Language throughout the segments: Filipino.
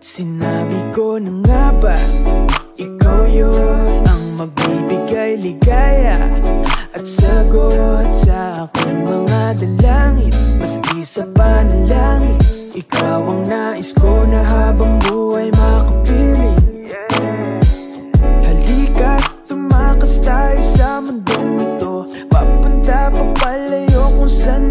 Sinabi ko na nga ba Ikaw yun ang magbibigay ligaya? At sagot sa aking mga dalangin Maski sa panalangin Ikaw ang nais ko na habang buhay makapiling. Halika tumakas tayo sa mundong ito. Papunta pa palayo kung saan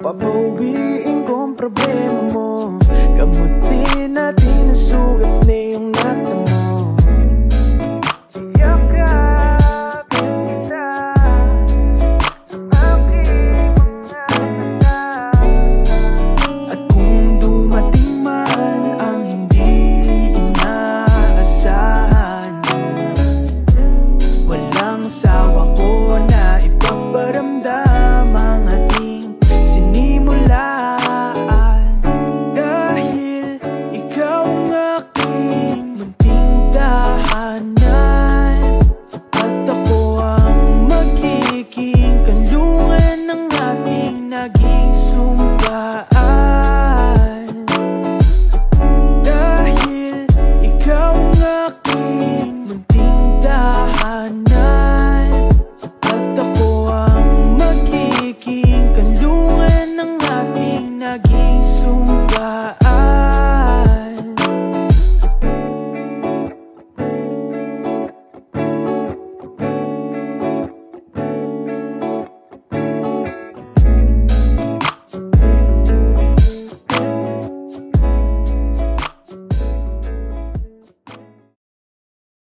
Pabawiin kong problema mo. sumpa